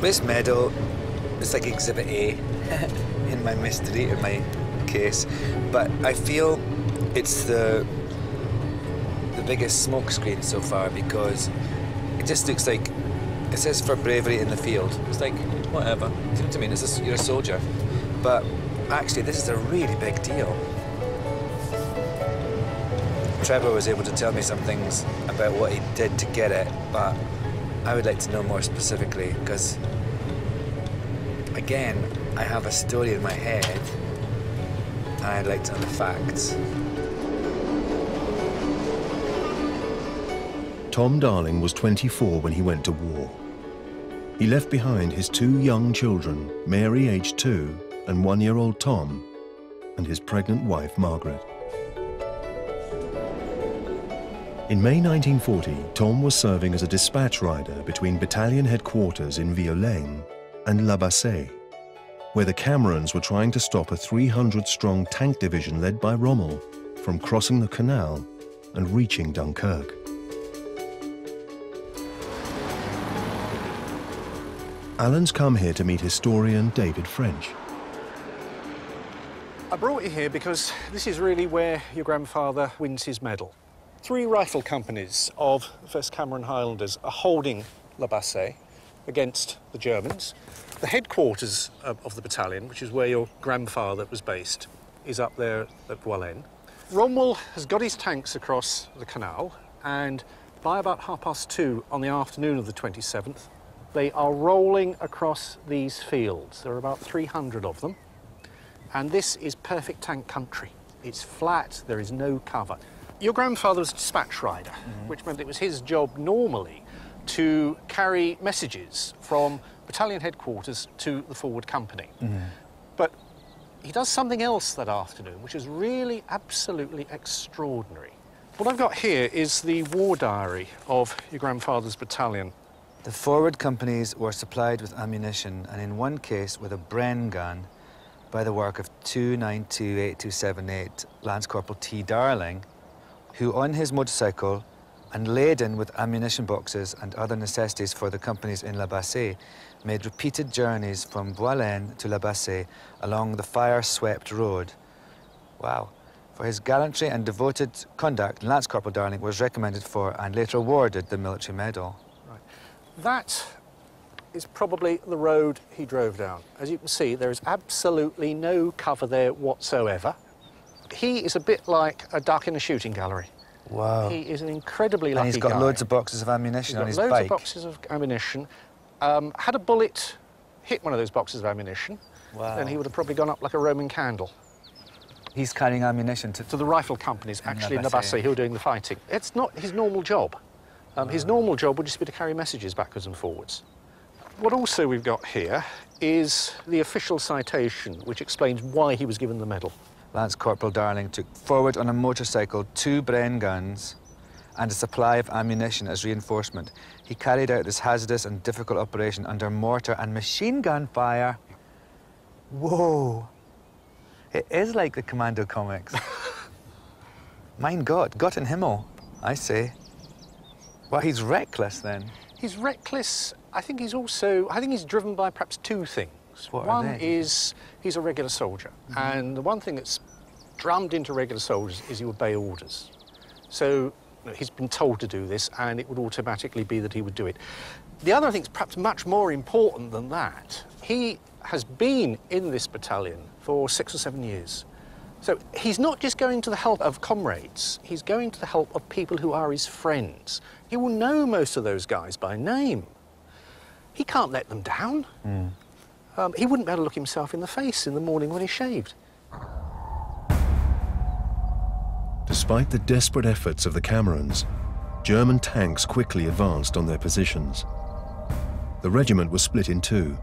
This medal is like Exhibit A in my mystery, in my case, but I feel it's the the biggest smokescreen so far because it just looks like it says for bravery in the field. It's like whatever. Do you know what I mean? It's just, you're a soldier, but actually this is a really big deal. Trevor was able to tell me some things about what he did to get it, but I would like to know more specifically because, again, I have a story in my head and I'd like to know the facts. Tom Darling was 24 when he went to war. He left behind his two young children, Mary, aged two, and one year old Tom, and his pregnant wife, Margaret. In May 1940, Tom was serving as a dispatch rider between battalion headquarters in Violaine and La Bassée, where the Camerons were trying to stop a 300-strong tank division led by Rommel from crossing the canal and reaching Dunkirk. Alan's come here to meet historian David French. I brought you here because this is really where your grandfather wins his medal. Three rifle companies of the 1st Cameron Highlanders are holding La Bassée against the Germans. The headquarters of, the battalion, which is where your grandfather was based, is up there at Violaine. Rommel has got his tanks across the canal, and by about half past two on the afternoon of the 27th, they are rolling across these fields. There are about 300 of them. And this is perfect tank country. It's flat, there is no cover. Your grandfather was a dispatch rider, mm which meant it was his job normally to carry messages from battalion headquarters to the forward company. Mm. But he does something else that afternoon, which is really absolutely extraordinary. What I've got here is the war diary of your grandfather's battalion. The forward companies were supplied with ammunition, and in one case with a Bren gun by the work of 2928278 Lance Corporal T. Darling, who on his motorcycle and laden with ammunition boxes and other necessities for the companies in La Bassée, made repeated journeys from Violaine to La Bassée along the fire-swept road. Wow. For his gallantry and devoted conduct, Lance Corporal Darling was recommended for and later awarded the military medal. Right. That is probably the road he drove down. As you can see, there is absolutely no cover there whatsoever. He is a bit like a duck in a shooting gallery. Wow. He is an incredibly lucky And he's got guy. loads of boxes of ammunition on his loads bike. loads of boxes of ammunition. Um, had a bullet hit one of those boxes of ammunition, wow. then he would have probably gone up like a Roman candle. He's carrying ammunition to... To the rifle companies, actually, in La Bassée, who are doing the fighting. It's not his normal job. Um, his normal job would just be to carry messages backwards and forwards. What also we've got here is the official citation, which explains why he was given the medal. Lance Corporal Darling took forward on a motorcycle two Bren guns and a supply of ammunition as reinforcement. He carried out this hazardous and difficult operation under mortar and machine gun fire. Whoa! It is like the Commando comics. mein Gott, Gott in Himmel, I say. Well, he's reckless then. He's reckless. I think he's also, I think he's driven by perhaps two things. What one is he's a regular soldier. Mm -hmm. And the one thing that's drummed into regular soldiers is you obey orders. So he's been told to do this and it would automatically be that he would do it. The other thing is perhaps much more important than that. He has been in this battalion for six or seven years. So he's not just going to the help of comrades, he's going to the help of people who are his friends. He will know most of those guys by name. He can't let them down. Mm. Um, he wouldn't be able to look himself in the face in the morning when he shaved. Despite the desperate efforts of the Camerons, German tanks quickly advanced on their positions. The regiment was split in two.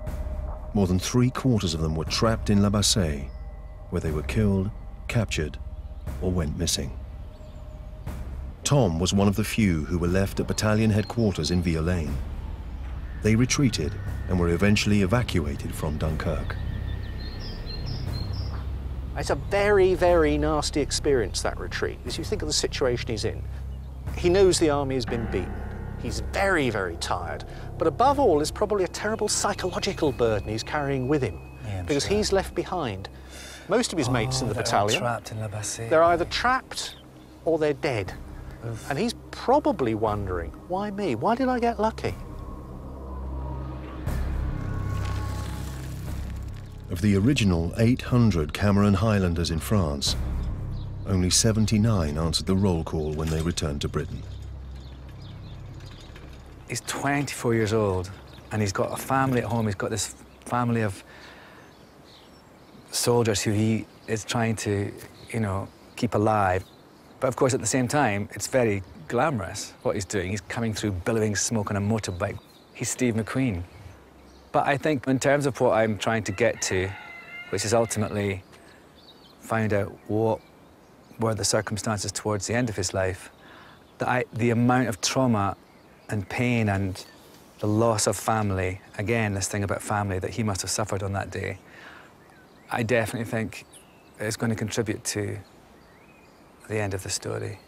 More than three quarters of them were trapped in La Bassée, where they were killed captured, or went missing. Tom was one of the few who were left at battalion headquarters in Violaine. They retreated and were eventually evacuated from Dunkirk. It's a very, very nasty experience, that retreat. As you think of the situation he's in, he knows the army has been beaten. He's very, very tired. But above all, there's probably a terrible psychological burden he's carrying with him. Yeah, because sure. he's left behind most of his oh, mates in the Oh, they're battalion. trapped in La Bassée. They're either trapped or they're dead. And he's probably wondering, why me? Why did I get lucky? Of the original 800 Cameron Highlanders in France, only 79 answered the roll call when they returned to Britain. He's 24 years old and he's got a family at home. He's got this family of soldiers who he is trying to, you know, keep alive. But of course, at the same time, it's very glamorous what he's doing. He's coming through billowing smoke on a motorbike. He's Steve McQueen. But I think in terms of what I'm trying to get to, which is ultimately find out what were the circumstances towards the end of his life, that I, the amount of trauma and pain and the loss of family, again, this thing about family that he must have suffered on that day, I definitely think is going to contribute to the end of the story.